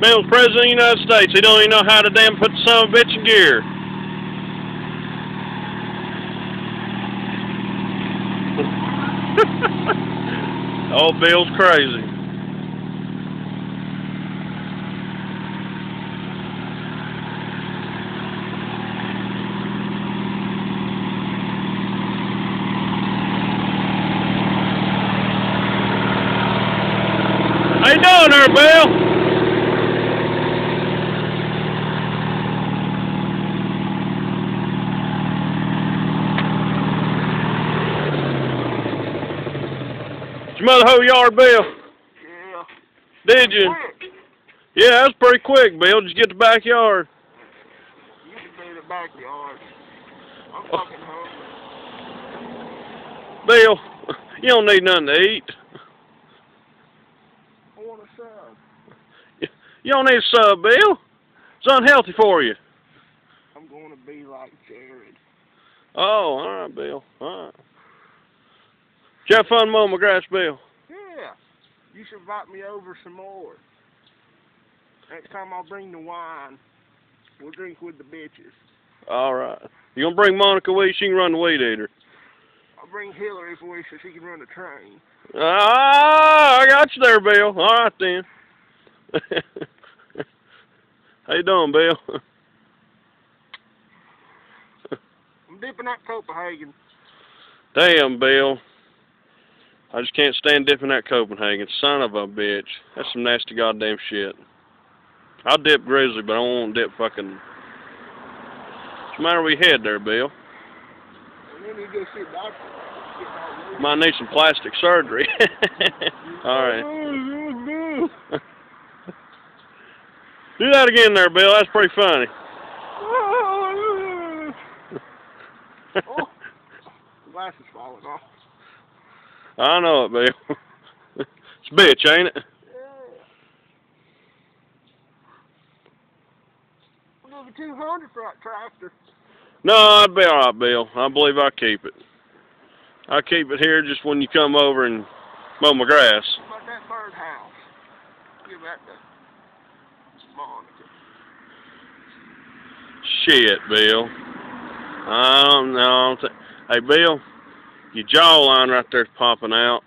Bill's president of the United States. He don't even know how to damn put the son of a bitch in gear. oh, Bill's crazy. How you doing there, Bill? Did your mother hoe yard, Bill? Yeah. Did you? Quick. Yeah, that's pretty quick, Bill. You get the backyard? You can do the backyard. I'm Oh. fucking hungry. Bill, you don't need nothing to eat. I want a sub. You don't need a sub, Bill. It's unhealthy for you. I'm going to be like Jared. Oh, all right, Bill. All right. Have fun mowing my grass, Bill? Yeah. You should invite me over some more. Next time I'll bring the wine. We'll drink with the bitches. All right. You gonna bring Monica with you? She can run the weed eater. I'll bring Hillary for you so she can run the train. Ah, I got you there, Bill. All right then. How you doing, Bill? I'm dipping at Copenhagen. Damn, Bill. I just can't stand dipping that Copenhagen. Son of a bitch. That's some nasty goddamn shit. I'll dip grizzly, but I won't dip fucking. What's the matter with your head there, Bill? And then you go see a doctor. Get all those- Might need some plastic surgery. All right. Do that again there, Bill. That's pretty funny. oh, glass is falling off. I know it, Bill. it's a bitch, ain't it? I'll give 200 for that tractor. No, I'd be all right, Bill. I believe I'll keep it. I'll keep it here just when you come over and mow my grass. How about that third house? Give that to Monica. Shit, Bill. I don't know. I Hey, Bill, your jawline right there's popping out.